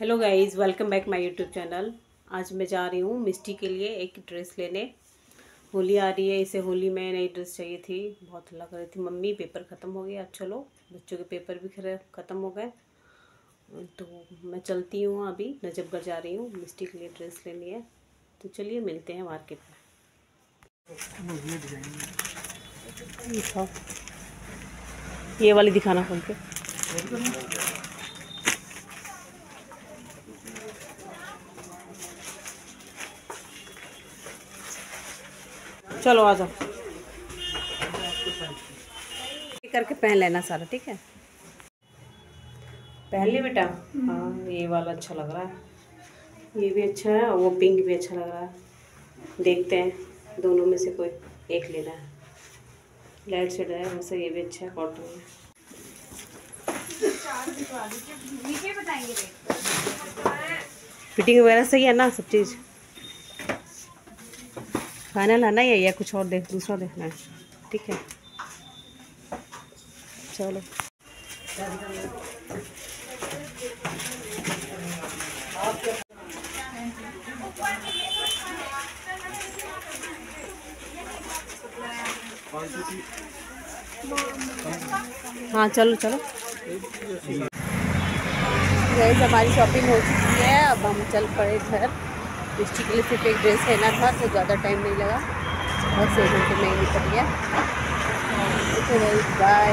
Hello guys welcome back my YouTube channel आज मैं जा रही हूँ मिस्टी के लिए एक ड्रेस लेने। होली आ रही है, इसे होली में नई ड्रेस चाहिए थी। बहुत लग रही थी मम्मी पेपर ख़त्म हो गया। अब चलो, बच्चों के पेपर भी खरे ख़त्म हो गए। तो मैं चलती हूँ अभी, नजफगढ़ जा रही हूँ मिस्टी के लिए ड्रेस लेनी है। तो चलिए मिलते हैं मार्केट में। ये वाली दिखाना खोल के। चलो आ जाओ। करके पहन लेना सारा ठीक है? पहन लिया बेटा? हाँ ये वाला अच्छा लग रहा है। ये भी अच्छा है और वो पिंक भी अच्छा लग रहा है। देखते हैं दोनों में से कोई एक लेना है। लाइट शेड है वैसे ये भी अच्छा है कॉटन में फिटिंग वगैरह सही है ना सब चीज़? फाइनल है ना ये कुछ और देख, दूसरा देखना है? ठीक है। चलो। हाँ चलो चलो। हमारी शॉपिंग हो चुकी है। अब हम चल पड़े घर। डिस्ट्रिक्ट के लिए सिर्फ़ एक ड्रेस लेना था तो ज़्यादा टाइम नहीं लगा। बस सही घंटे में निकल गया बाय